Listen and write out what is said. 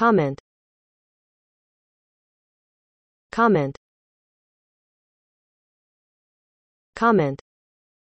comment. Comment. Comment.